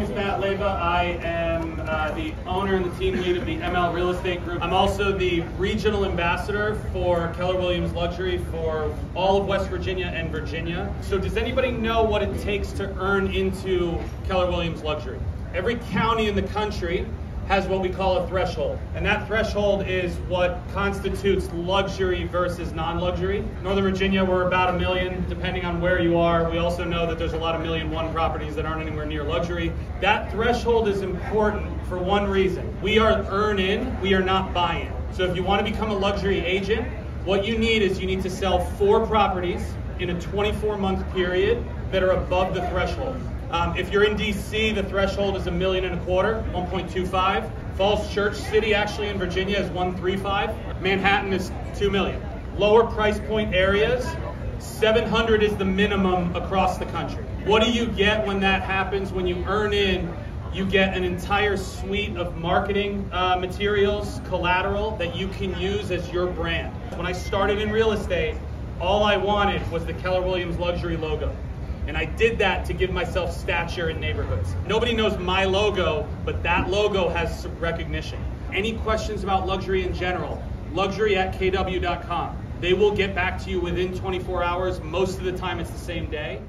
name's Matt Leiva. I am uh, the owner and the team lead of the ML Real Estate Group. I'm also the regional ambassador for Keller Williams Luxury for all of West Virginia and Virginia. So, does anybody know what it takes to earn into Keller Williams Luxury? Every county in the country has what we call a threshold. And that threshold is what constitutes luxury versus non luxury. Northern Virginia, we're about a million, depending on where you are. We also know that there's a lot of million one properties that aren't anywhere near luxury. That threshold is important for one reason we are earn in, we are not buy in. So if you want to become a luxury agent, what you need is you need to sell four properties in a 24 month period that are above the threshold. Um, if you're in DC, the threshold is a million and a quarter, 1.25. Falls Church City, actually in Virginia, is 135. Manhattan is 2 million. Lower price point areas, 700 is the minimum across the country. What do you get when that happens? When you earn in, you get an entire suite of marketing uh, materials, collateral that you can use as your brand. When I started in real estate, all I wanted was the Keller Williams luxury logo. And I did that to give myself stature in neighborhoods. Nobody knows my logo, but that logo has recognition. Any questions about luxury in general, luxury at kw.com. They will get back to you within 24 hours. Most of the time, it's the same day.